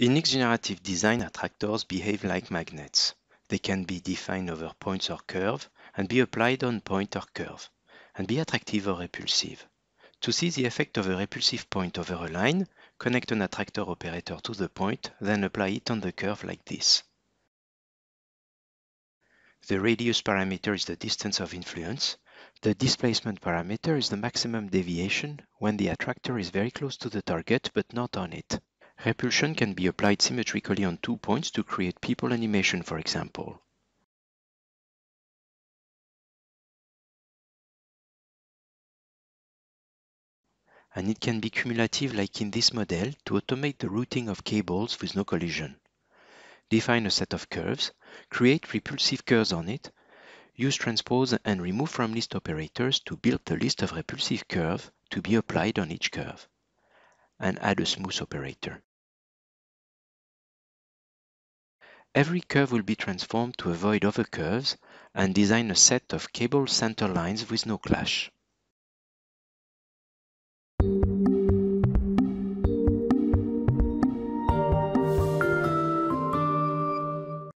In xGenerative design, attractors behave like magnets. They can be defined over points or curve and be applied on point or curve, and be attractive or repulsive. To see the effect of a repulsive point over a line, connect an attractor operator to the point, then apply it on the curve like this. The radius parameter is the distance of influence. The displacement parameter is the maximum deviation when the attractor is very close to the target but not on it. Repulsion can be applied symmetrically on two points to create people animation, for example. And it can be cumulative like in this model to automate the routing of cables with no collision. Define a set of curves, create repulsive curves on it, use transpose and remove from list operators to build the list of repulsive curves to be applied on each curve, and add a smooth operator. Every curve will be transformed to avoid other curves and design a set of cable center lines with no clash.